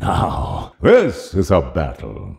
Now, this is a battle.